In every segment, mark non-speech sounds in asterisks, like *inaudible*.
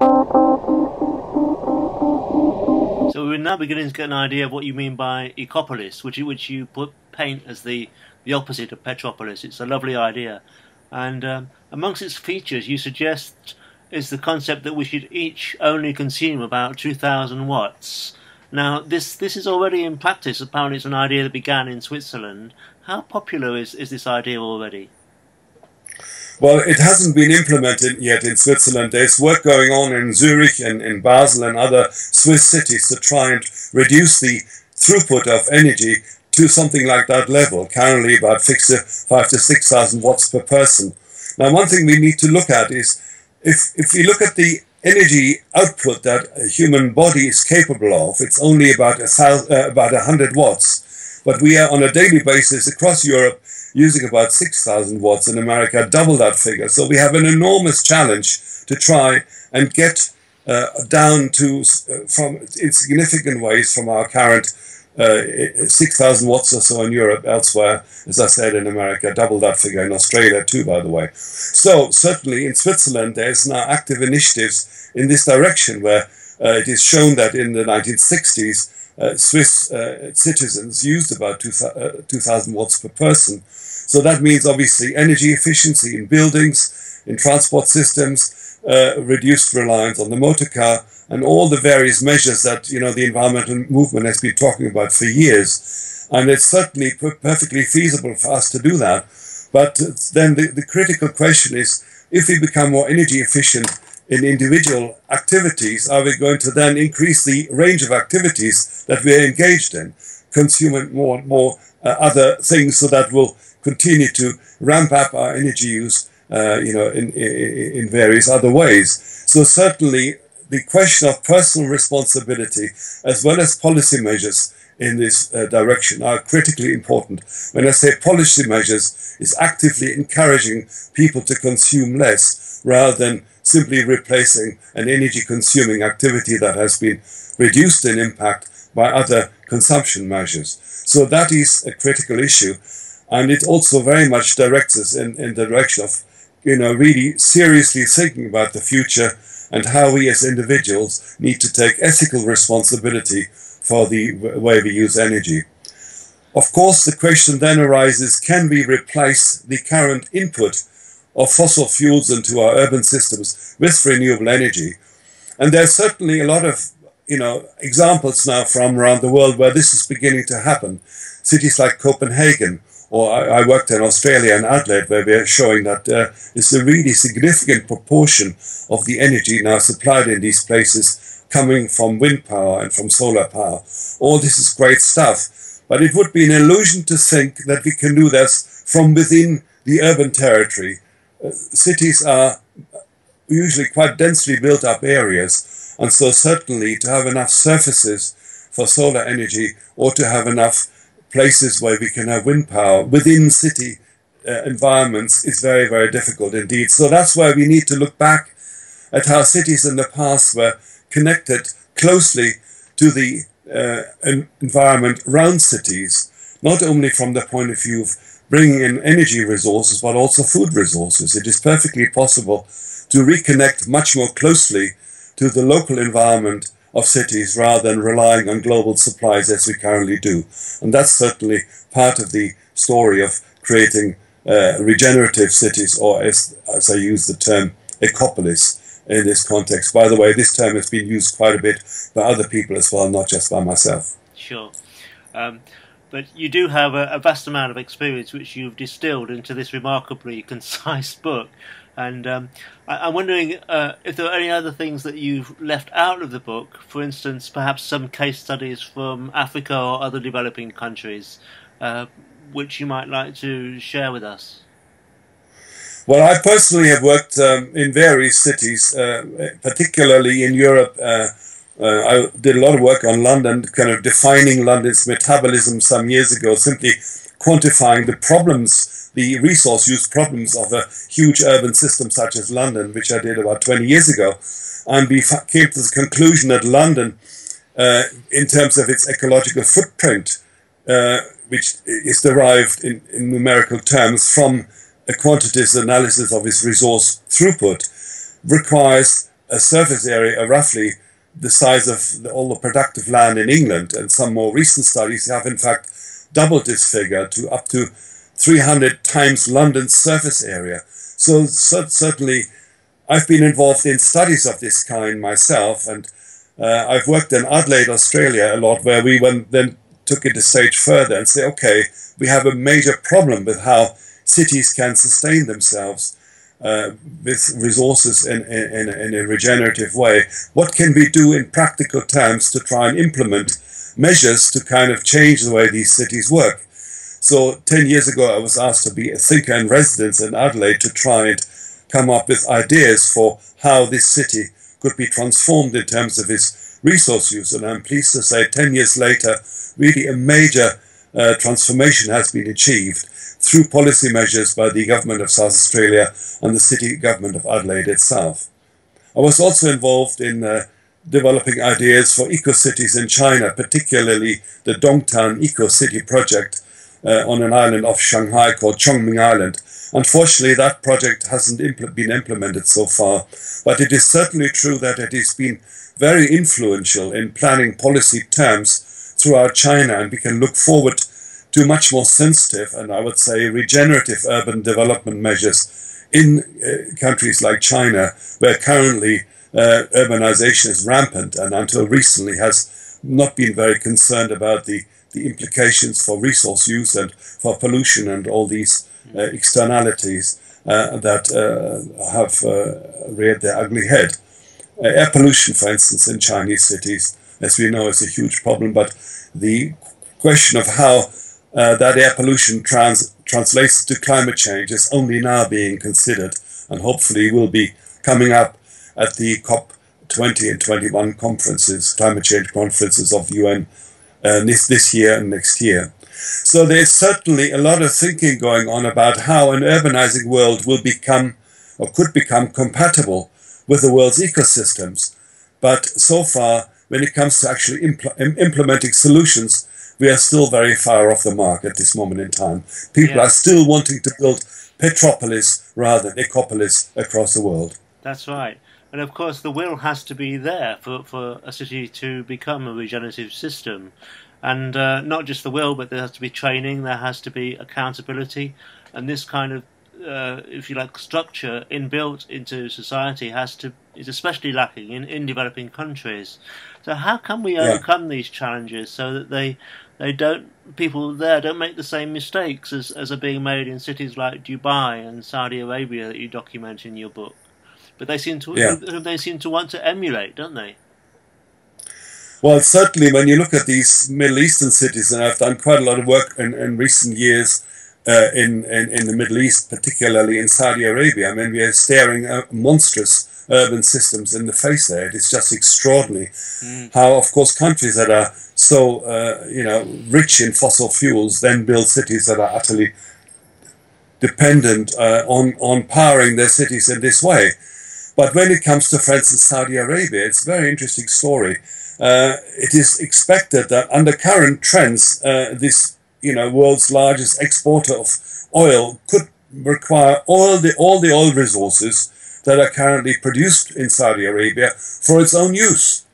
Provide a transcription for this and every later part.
So we're now beginning to get an idea of what you mean by ecopolis, which you, which you put, paint as the, the opposite of Petropolis. It's a lovely idea. And um, amongst its features, you suggest is the concept that we should each only consume about 2,000 watts. Now, this, this is already in practice. Apparently, it's an idea that began in Switzerland. How popular is, is this idea already? Well, it hasn't been implemented yet in Switzerland. There's work going on in Zurich and in Basel and other Swiss cities to try and reduce the throughput of energy to something like that level, currently about five to 6,000 watts per person. Now, one thing we need to look at is if, if we look at the energy output that a human body is capable of, it's only about a thousand, uh, about 100 watts. But we are on a daily basis across Europe using about 6,000 watts in America, double that figure. So we have an enormous challenge to try and get uh, down to, uh, from in significant ways from our current uh, 6,000 watts or so in Europe, elsewhere, as I said, in America, double that figure in Australia too, by the way. So certainly in Switzerland, there's now active initiatives in this direction where uh, it is shown that in the 1960s, uh, Swiss uh, citizens used about 2,000 uh, watts per person. So that means obviously energy efficiency in buildings, in transport systems, uh, reduced reliance on the motor car, and all the various measures that you know the environmental movement has been talking about for years. And it's certainly perfectly feasible for us to do that. But then the, the critical question is, if we become more energy efficient in individual activities, are we going to then increase the range of activities that we are engaged in, consuming more and more uh, other things so that we'll continue to ramp up our energy use, uh, you know, in, in, in various other ways. So certainly the question of personal responsibility as well as policy measures in this uh, direction are critically important. When I say policy measures, is actively encouraging people to consume less rather than simply replacing an energy consuming activity that has been reduced in impact by other consumption measures. So that is a critical issue. And it also very much directs us in, in the direction of, you know, really seriously thinking about the future and how we as individuals need to take ethical responsibility for the way we use energy. Of course, the question then arises, can we replace the current input of fossil fuels into our urban systems with renewable energy. And there's certainly a lot of you know examples now from around the world where this is beginning to happen. Cities like Copenhagen, or I, I worked in Australia and Adelaide, where we're showing that uh, it's a really significant proportion of the energy now supplied in these places coming from wind power and from solar power. All this is great stuff, but it would be an illusion to think that we can do this from within the urban territory cities are usually quite densely built up areas, and so certainly to have enough surfaces for solar energy or to have enough places where we can have wind power within city uh, environments is very, very difficult indeed. So that's why we need to look back at how cities in the past were connected closely to the uh, environment around cities, not only from the point of view of bringing in energy resources, but also food resources. It is perfectly possible to reconnect much more closely to the local environment of cities rather than relying on global supplies as we currently do. And that's certainly part of the story of creating uh, regenerative cities, or as, as I use the term, ecopolis in this context. By the way, this term has been used quite a bit by other people as well, not just by myself. Sure. Um, but you do have a, a, vast amount of experience which you've distilled into this remarkably *laughs* concise book. And um, I, am wondering uh, if there are any other things that you've left out of the book. For instance, perhaps some case studies from Africa or other developing countries, uh, which you might like to share with us. Well, I personally have worked um, in various cities, uh, particularly in Europe uh, uh, I did a lot of work on London, kind of defining London's metabolism some years ago, simply quantifying the problems, the resource use problems of a huge urban system such as London, which I did about 20 years ago. And we came to the conclusion that London, uh, in terms of its ecological footprint, uh, which is derived in, in numerical terms from a quantitative analysis of its resource throughput, requires a surface area roughly the size of all the productive land in England. And some more recent studies have, in fact, doubled this figure to up to 300 times London's surface area. So, so certainly, I've been involved in studies of this kind myself, and uh, I've worked in Adelaide, Australia, a lot, where we went, then took it a stage further and say, okay, we have a major problem with how cities can sustain themselves uh, with resources in, in, in, a regenerative way. What can we do in practical terms to try and implement measures to kind of change the way these cities work? So 10 years ago, I was asked to be a thinker in residence in Adelaide to try and come up with ideas for how this city could be transformed in terms of its resource use. And I'm pleased to say 10 years later, really a major uh, transformation has been achieved through policy measures by the government of South Australia and the city government of Adelaide itself. I was also involved in uh, developing ideas for eco-cities in China, particularly the Dongtan Eco-City project uh, on an island off Shanghai called Chongming Island. Unfortunately, that project hasn't impl been implemented so far, but it is certainly true that it has been very influential in planning policy terms throughout China, and we can look forward to much more sensitive and I would say regenerative urban development measures in uh, countries like China, where currently uh, urbanization is rampant and until recently has not been very concerned about the, the implications for resource use and for pollution and all these uh, externalities uh, that uh, have uh, reared their ugly head. air pollution, for instance, in Chinese cities, as we know, is a huge problem, but the question of how uh, that air pollution trans translates to climate change is only now being considered and hopefully will be coming up at the COP20 and 21 conferences, climate change conferences of the UN uh, this, this year and next year. So there's certainly a lot of thinking going on about how an urbanizing world will become or could become compatible with the world's ecosystems. But so far, when it comes to actually impl implementing solutions, we are still very far off the mark at this moment in time. People yeah. are still wanting to build Petropolis rather than Ecopolis across the world. That's right. And of course, the will has to be there for, for a city to become a regenerative system. And uh, not just the will, but there has to be training, there has to be accountability. And this kind of, uh, if you like, structure inbuilt into society has to is especially lacking in, in developing countries. So how can we overcome these challenges so that they they don't people there don't make the same mistakes as, as are being made in cities like Dubai and Saudi Arabia that you document in your book. But they seem to yeah. they seem to want to emulate, don't they? Well, certainly when you look at these Middle Eastern cities, and I've done quite a lot of work in, in recent years uh, in, in, in the Middle East, particularly in Saudi Arabia. I mean, we are staring at monstrous urban systems in the face there. It is just extraordinary mm. how, of course, countries that are so, uh, you know, rich in fossil fuels then build cities that are utterly dependent uh, on, on powering their cities in this way. But when it comes to, for instance, Saudi Arabia, it's a very interesting story. Uh, it is expected that under current trends, uh, this you know world's largest exporter of oil could require all the all the oil resources that are currently produced in Saudi Arabia for its own use.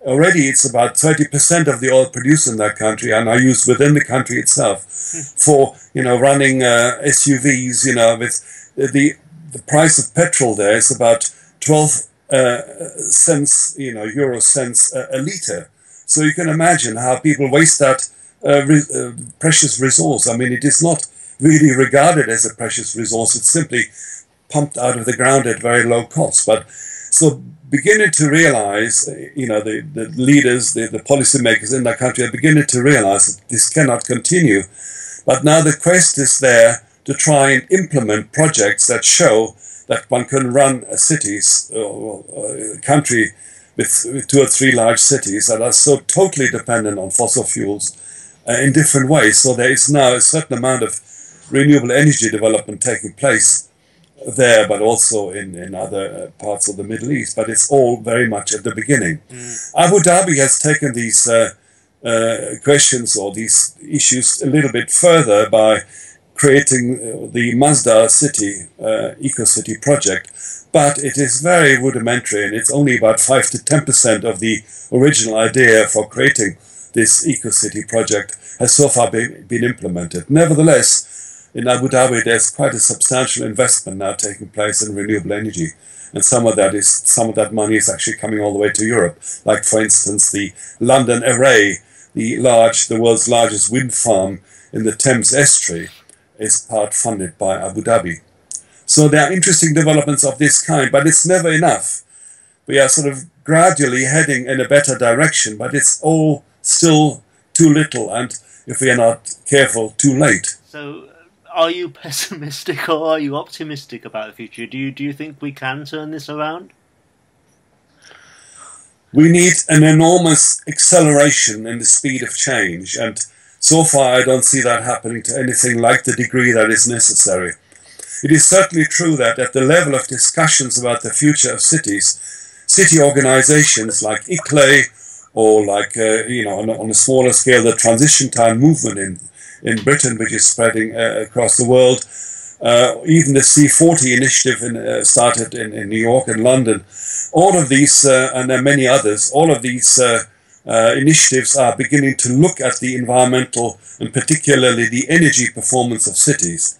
Already, it's about 30% of the oil produced in that country are now used within the country itself for, you know, running uh, SUVs, you know, with the, the price of petrol there is about 12 uh, cents, you know, euro cents a, a, liter. So you can imagine how people waste that uh, re uh, precious resource. I mean, it is not really regarded as a precious resource. It's simply pumped out of the ground at very low cost. But so beginning to realize, you know, the, the leaders, the, the policymakers in that country are beginning to realize that this cannot continue. But now the quest is there to try and implement projects that show that one can run a city a country with, with, two or three large cities that are so totally dependent on fossil fuels uh, in different ways. So there is now a certain amount of renewable energy development taking place there, but also in, in other uh, parts of the Middle East. But it's all very much at the beginning. Mm. Abu Dhabi has taken these uh, uh, questions or these issues a little bit further by creating uh, the Masdar City uh, Eco City project, but it is very rudimentary and it's only about 5 to 10% of the original idea for creating this Eco City project has so far been, been implemented. Nevertheless, in Abu Dhabi, there's quite a substantial investment now taking place in renewable energy. And some of that is some of that money is actually coming all the way to Europe. Like for instance, the London Array, the large, the world's largest wind farm in the Thames estuary, is part funded by Abu Dhabi. So there are interesting developments of this kind, but it's never enough. We are sort of gradually heading in a better direction, but it's all still too little, and if we are not careful, too late. So, uh, are you *laughs* pessimistic or are you optimistic about the future? Do you do you think we can turn this around? We need an enormous acceleration in the speed of change, and so far I don't see that happening to anything like the degree that is necessary. It is certainly true that at the level of discussions about the future of cities, city organizations like ICLEI or like, uh, you know, on, on, a smaller scale, the transition town movement in, in Britain, which is spreading uh, across the world. Uh, even the C40 initiative in, uh, started in, in, New York and London. All of these, uh, and there are many others, all of these uh, initiatives are beginning to look at the environmental and particularly the energy performance of cities.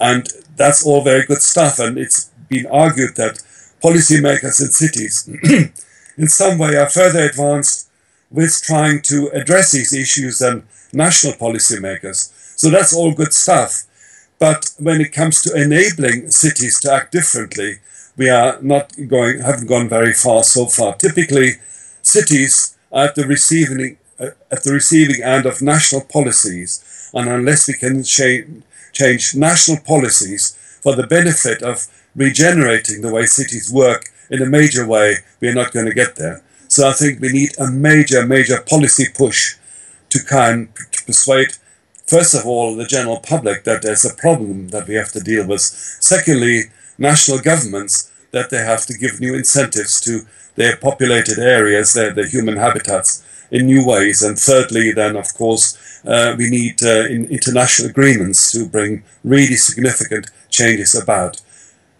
And that's all very good stuff. And it's been argued that policymakers in cities *clears throat* in some way are further advanced with trying to address these issues than national policymakers. So that's all good stuff. But when it comes to enabling cities to act differently, we are not going, haven't gone very far so far. Typically, cities are at the receiving uh, at the receiving end of national policies, and unless we can change, change national policies for the benefit of regenerating the way cities work in a major way, we're not going to get there. So I think we need a major, major policy push to kind to persuade, first of all, the general public that there's a problem that we have to deal with. Secondly, national governments that they have to give new incentives to their populated areas, their, their human habitats in new ways. And thirdly, then, of course, uh, we need uh, in international agreements to bring really significant changes about.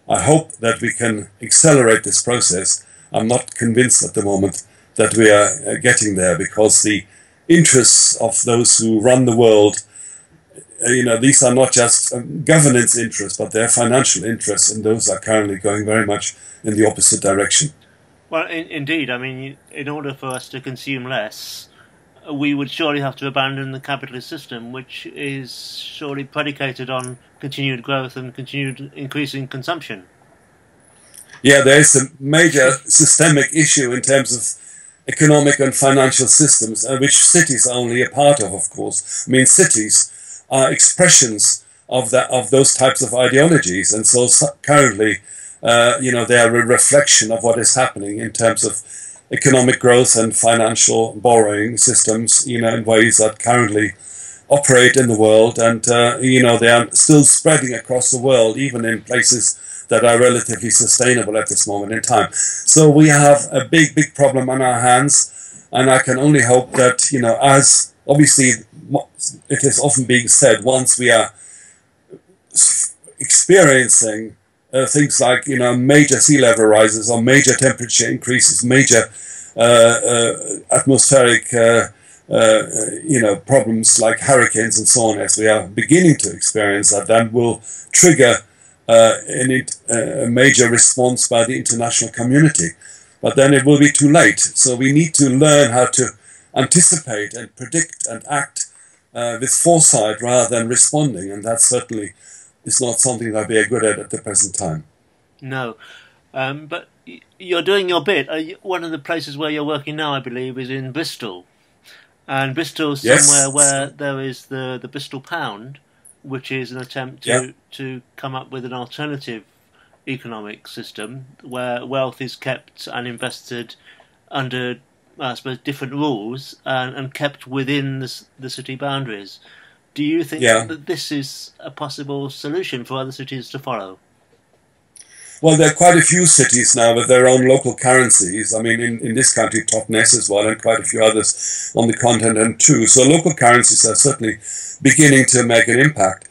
I hope that we can accelerate this process. I'm not convinced at the moment that we are uh, getting there because the interests of those who run the world, uh, you know, these are not just um, governance interests, but they're financial interests, and those are currently going very much in the opposite direction. Well, in, indeed. I mean, in order for us to consume less, we would surely have to abandon the capitalist system, which is surely predicated on continued growth and continued increasing consumption. Yeah, there is a major systemic issue in terms of economic and financial systems, uh, which cities are only a part of, of course. I mean, cities are expressions of that of those types of ideologies, and so currently, uh, you know, they are a reflection of what is happening in terms of economic growth and financial borrowing systems, you know, in ways that currently operate in the world, and uh, you know, they are still spreading across the world, even in places that are relatively sustainable at this moment in time. So we have a big, big problem on our hands, and I can only hope that, you know, as obviously it is often being said, once we are experiencing uh, things like, you know, major sea level rises or major temperature increases, major uh, uh, atmospheric uh, you know, problems like hurricanes and so on, as we are beginning to experience that, then will trigger uh, a major response by the international community. But then it will be too late. So we need to learn how to anticipate and predict and act uh, with foresight rather than responding. And that certainly is not something that we are good at at the present time. No. Um, but you're doing your bit. one of the places where you're working now, I believe, is in Bristol. And Bristol is yes. somewhere where there is the, the Bristol Pound, which is an attempt to yep. to come up with an alternative economic system where wealth is kept and invested under, I suppose, different rules and, and kept within the, the city boundaries. Do you think yeah. that this is a possible solution for other cities to follow? Well, there are quite a few cities now with their own local currencies. I mean, in, in this country, Totnes as well, and quite a few others on the continent too. So local currencies are certainly beginning to make an impact.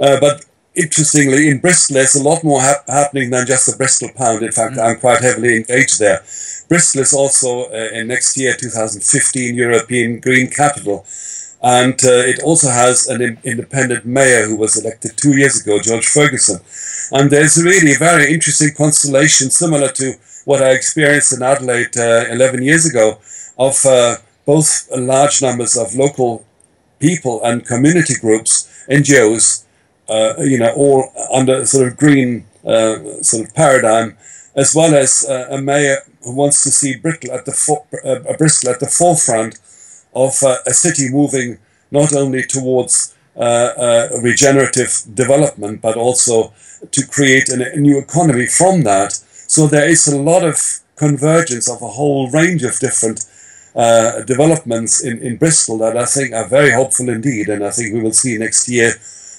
Uh, but interestingly, in Bristol, there's a lot more hap- happening than just the Bristol Pound. In fact, mm. I'm quite heavily engaged there. Bristol is also uh, in next year, 2015, European Green Capital. And uh, it also has an in- independent mayor who was elected two years ago, George Ferguson. And there's really a very interesting constellation similar to what I experienced in Adelaide uh, 11 years ago of uh, both large numbers of local people and community groups, NGOs, uh, you know, all under sort of green uh, sort of paradigm, as well as uh, a mayor who wants to see Bristol at the for- Bristol at the forefront of uh, a city moving not only towards uh, regenerative development, but also to create an, a new economy from that. So there is a lot of convergence of a whole range of different uh, developments in, in Bristol that I think are very hopeful indeed. And I think we will see next year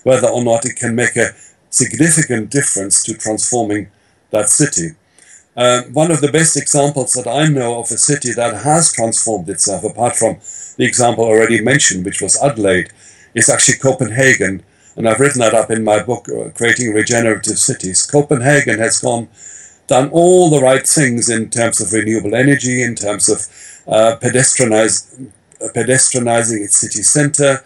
whether or not it can make a significant difference to transforming that city. Uh, one of the best examples that I know of a city that has transformed itself, apart from the example already mentioned, which was Adelaide, is actually Copenhagen. And I've written that up in my book, uh, Creating Regenerative Cities. Copenhagen has gone, done all the right things in terms of renewable energy, in terms of uh, pedestrianize, pedestrianizing its city center,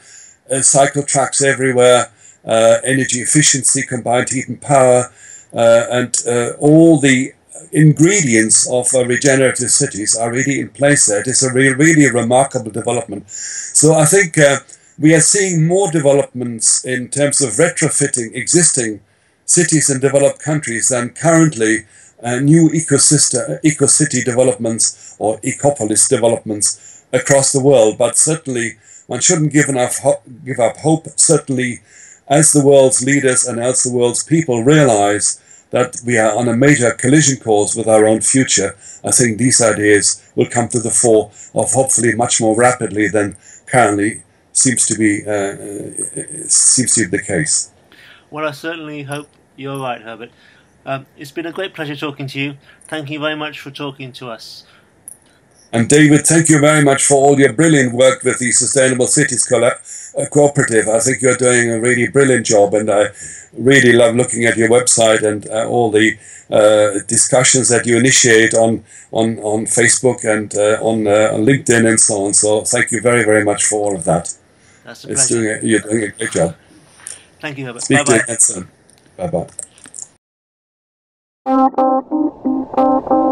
uh, cycle tracks everywhere, uh, energy efficiency, combined heat and power, uh, and all the ingredients of regenerative cities are really in place there. It is a really, really remarkable development. So I think we are seeing more developments in terms of retrofitting existing cities in developed countries than currently uh, new ecosystem, eco-city developments or ecopolis developments across the world. But certainly, one shouldn't give enough ho- give up hope. Certainly, as the world's leaders and as the world's people realize that we are on a major collision course with our own future, I think these ideas will come to the fore of hopefully much more rapidly than currently seems to be uh, uh seems to be the case. Well, I certainly hope you're right, Herbert. Um, it's been a great pleasure talking to you. Thank you very much for talking to us. And David, thank you very much for all your brilliant work with the Sustainable Cities uh, Cooperative. I think you're doing a really brilliant job, and I really love looking at your website and uh, all the uh, discussions that you initiate on on, on Facebook and uh, on, uh, on LinkedIn and so on. So thank you very very much for all of that. That's a it's Doing a, you're doing a great job. Thank you, Herbert. Speak Bye-bye. you soon. Bye bye.